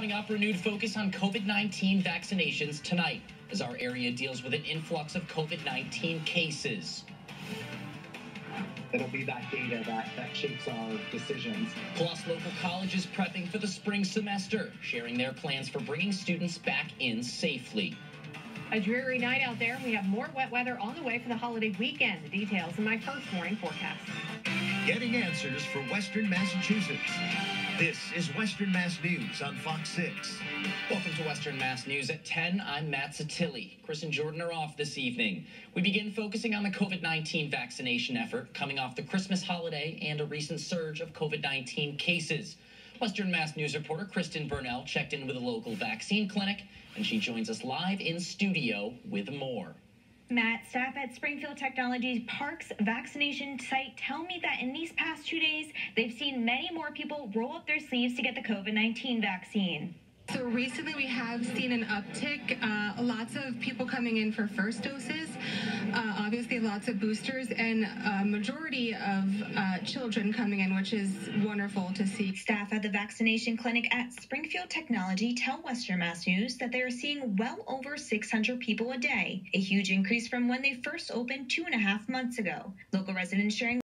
Coming up, renewed focus on COVID 19 vaccinations tonight as our area deals with an influx of COVID 19 cases. It'll be that data that, that shapes our decisions. Plus, local colleges prepping for the spring semester, sharing their plans for bringing students back in safely. A dreary night out there. We have more wet weather on the way for the holiday weekend. The details in my First Warning forecast. Getting answers for Western Massachusetts. This is Western Mass News on Fox 6. Welcome to Western Mass News at 10. I'm Matt Satilli. Chris and Jordan are off this evening. We begin focusing on the COVID 19 vaccination effort coming off the Christmas holiday and a recent surge of COVID 19 cases. Western Mass News reporter Kristen Burnell checked in with a local vaccine clinic, and she joins us live in studio with more. Matt, staff at Springfield Technologies Parks vaccination site tell me that in these past two days, they've seen many more people roll up their sleeves to get the COVID 19 vaccine. So recently we have seen an uptick, uh, lots of people coming in for first doses, obviously lots of boosters, and a majority of uh, children coming in, which is wonderful to see. Staff at the vaccination clinic at Springfield Technology tell Western Mass News that they are seeing well over 600 people a day, a huge increase from when they first opened two and a half months ago. Local residents sharing